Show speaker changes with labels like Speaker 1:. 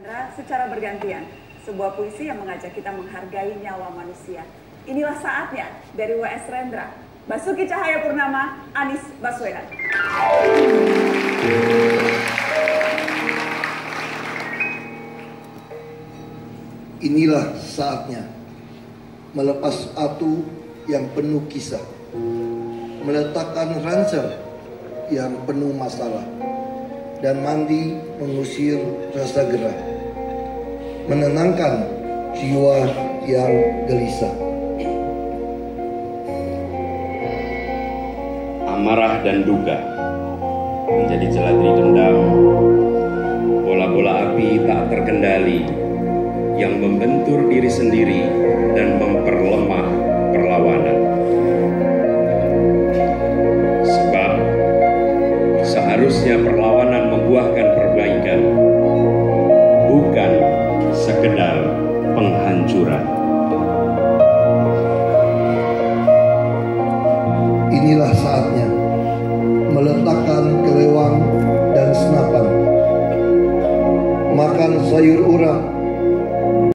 Speaker 1: Chandra secara bergantian, sebuah puisi yang mengajak kita menghargai nyawa manusia. Inilah saatnya dari WS Rendra, Basuki Cahaya Purnama, Anies Baswedan.
Speaker 2: Inilah saatnya melepas atu yang penuh kisah, meletakkan ransel yang penuh masalah, dan mandi mengusir rasa gerah, menenangkan jiwa yang gelisah.
Speaker 3: Amarah dan duga menjadi jelatri dendam, bola-bola api tak terkendali yang membentur diri sendiri penghancuran.
Speaker 2: Inilah saatnya meletakkan kelewang dan senapan, makan sayur urap